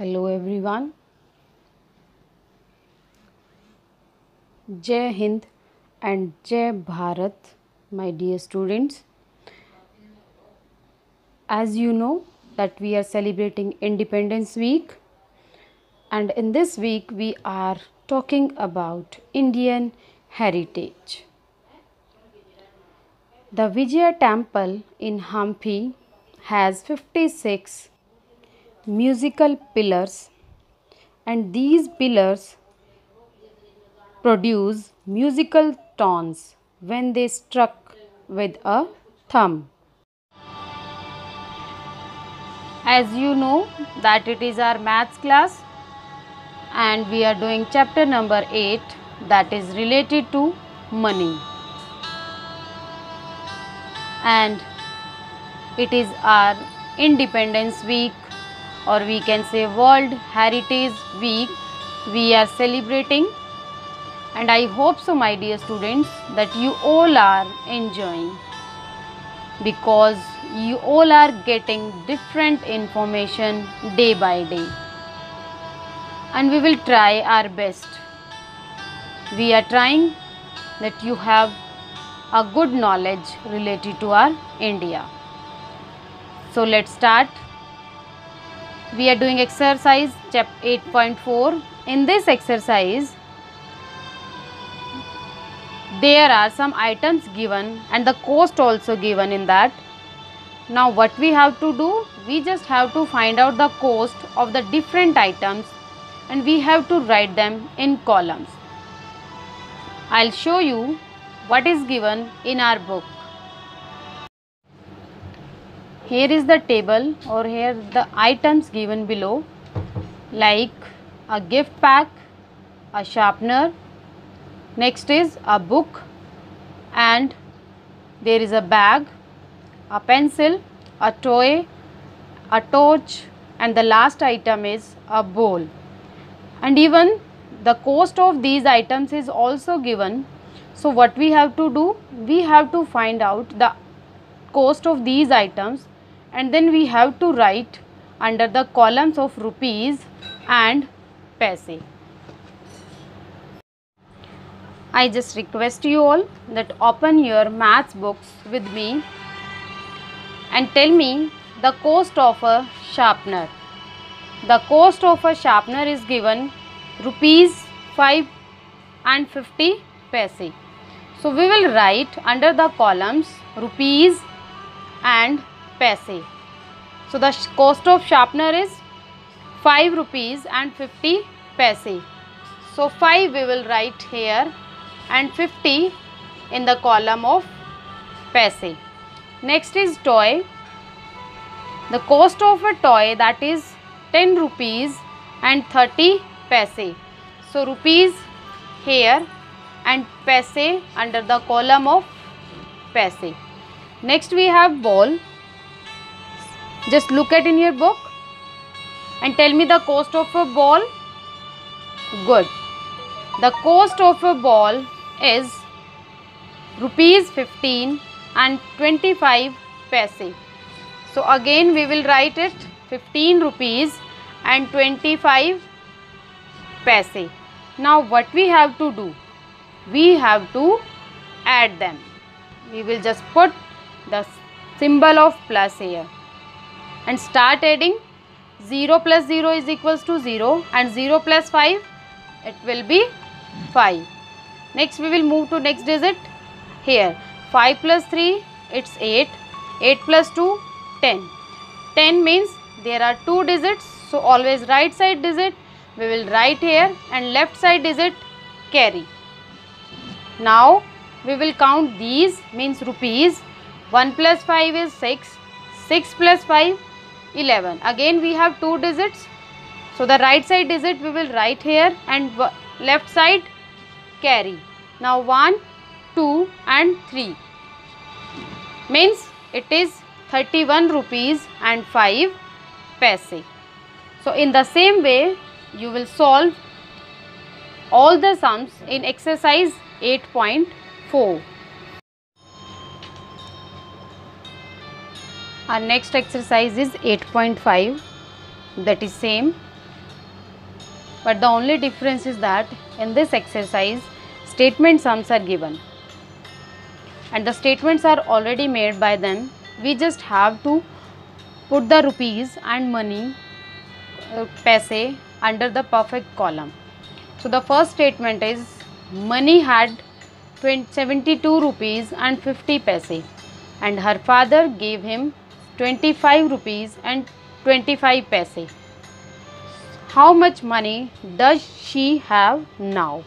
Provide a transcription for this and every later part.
Hello everyone. Jai Hind and Jai Bharat, my dear students. As you know that we are celebrating Independence Week and in this week we are talking about Indian heritage. The Vijaya temple in Hampi has 56 musical pillars and these pillars produce musical tones when they struck with a thumb. As you know that it is our maths class and we are doing chapter number 8 that is related to money. And it is our Independence Week or we can say World Heritage Week we are celebrating and I hope so my dear students that you all are enjoying because you all are getting different information day by day and we will try our best. We are trying that you have a good knowledge related to our India. So let's start. We are doing exercise chapter 8.4. In this exercise, there are some items given and the cost also given in that. Now what we have to do? We just have to find out the cost of the different items and we have to write them in columns. I'll show you what is given in our book. Here is the table or here the items given below like a gift pack, a sharpener, next is a book and there is a bag, a pencil, a toy, a torch and the last item is a bowl. And even the cost of these items is also given. So what we have to do? We have to find out the cost of these items and then we have to write under the columns of rupees and paise. I just request you all that open your maths books with me and tell me the cost of a sharpener. The cost of a sharpener is given rupees 5 and 50 paise. So we will write under the columns rupees and paise. So the cost of sharpener is 5 rupees and 50 paise. So 5 we will write here and 50 in the column of paise. Next is toy. The cost of a toy that is 10 rupees and 30 paise. So rupees here and paise under the column of paise. Next we have ball. Just look at in your book and tell me the cost of a ball. Good. The cost of a ball is rupees 15 and 25 paise. So again we will write it 15 rupees and 25 paise. Now what we have to do? We have to add them. We will just put the symbol of plus here and start adding 0 plus 0 is equals to 0 and 0 plus 5 it will be 5. Next we will move to next digit here 5 plus 3 it's 8, 8 plus 2 10. 10 means there are two digits so always right side digit we will write here and left side digit carry. Now we will count these means rupees 1 plus 5 is 6, 6 plus 5 11. Again we have two digits so the right side digit we will write here and left side carry. Now 1, 2 and 3 means it is 31 rupees and 5 paise. So in the same way you will solve all the sums in exercise 8.4. Our next exercise is 8.5 that is same. But the only difference is that in this exercise statement sums are given. And the statements are already made by them we just have to put the rupees and money uh, paise under the perfect column. So the first statement is money had 20, 72 rupees and 50 paise. And her father gave him 25 rupees and 25 paise. How much money does she have now?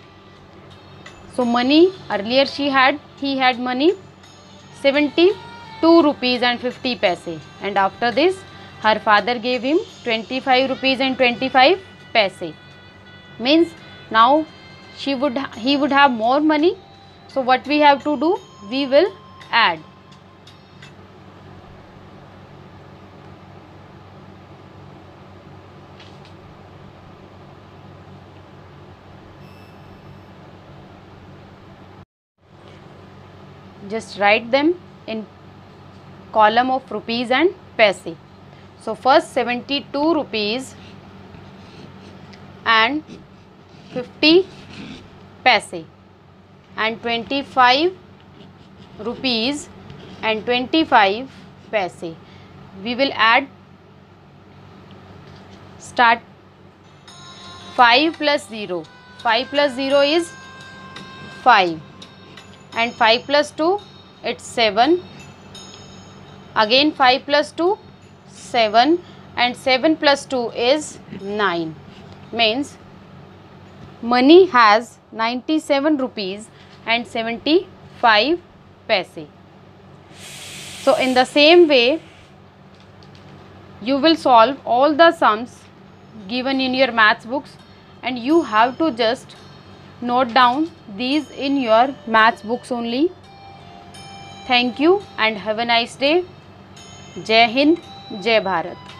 So money earlier she had he had money 72 rupees and 50 paise. And after this her father gave him 25 rupees and 25 paise. Means now she would he would have more money. So what we have to do we will add just write them in column of rupees and paise. So first 72 rupees and 50 paise and 25 rupees and 25 paise. We will add start 5 plus 0 5 plus 0 is 5 and 5 plus 2 it's 7 again 5 plus 2 7 and 7 plus 2 is 9 means money has 97 rupees and 75 paise. So in the same way you will solve all the sums given in your maths books and you have to just note down these in your maths books only. Thank you and have a nice day. Jai hind jai bharat